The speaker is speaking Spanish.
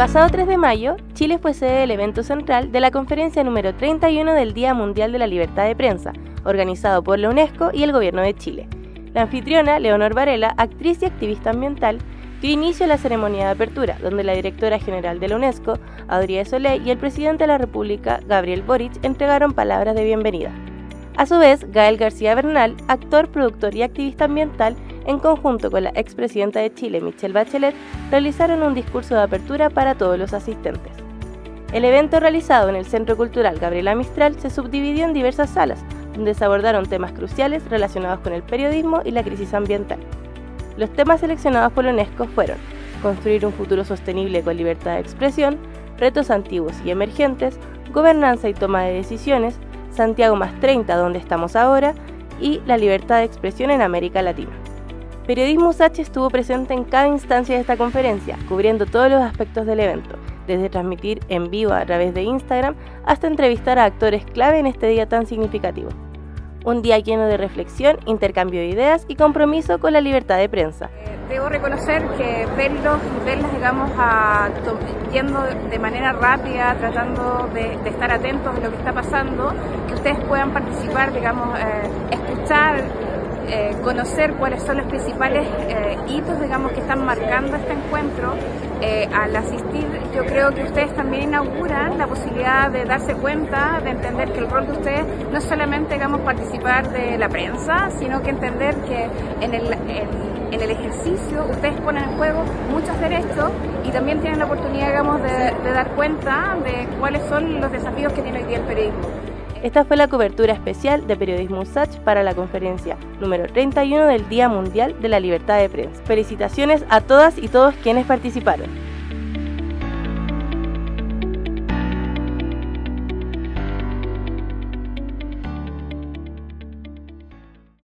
pasado 3 de mayo, Chile fue sede del evento central de la conferencia número 31 del Día Mundial de la Libertad de Prensa, organizado por la UNESCO y el Gobierno de Chile. La anfitriona, Leonor Varela, actriz y activista ambiental, dio inicio a la ceremonia de apertura, donde la directora general de la UNESCO, Adrià Soleil, y el presidente de la República, Gabriel Boric, entregaron palabras de bienvenida. A su vez, Gael García Bernal, actor, productor y activista ambiental, en conjunto con la expresidenta de Chile, Michelle Bachelet, realizaron un discurso de apertura para todos los asistentes. El evento realizado en el Centro Cultural Gabriela Mistral se subdividió en diversas salas, donde se abordaron temas cruciales relacionados con el periodismo y la crisis ambiental. Los temas seleccionados por la UNESCO fueron construir un futuro sostenible con libertad de expresión, retos antiguos y emergentes, gobernanza y toma de decisiones, Santiago más 30, donde estamos ahora, y la libertad de expresión en América Latina. Periodismo USACH estuvo presente en cada instancia de esta conferencia, cubriendo todos los aspectos del evento, desde transmitir en vivo a través de Instagram hasta entrevistar a actores clave en este día tan significativo. Un día lleno de reflexión, intercambio de ideas y compromiso con la libertad de prensa. Eh, debo reconocer que verlos verlas, digamos, a, yendo de manera rápida, tratando de, estar atentos a lo que está pasando, que ustedes puedan participar, digamos, eh, conocer cuáles son los principales eh, hitos, digamos, que están marcando este encuentro. Eh, al asistir, yo creo que ustedes también inauguran la posibilidad de darse cuenta, de entender que el rol de ustedes no es solamente, digamos, participar de la prensa, sino que entender que en el, en, el ejercicio ustedes ponen en juego muchos derechos y también tienen la oportunidad, digamos, de, de dar cuenta de cuáles son los desafíos que tiene hoy día el periodismo. Esta fue la cobertura especial de Periodismo USACH para la conferencia número 31 del Día Mundial de la Libertad de Prensa. Felicitaciones a todas y todos quienes participaron.